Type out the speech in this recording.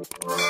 you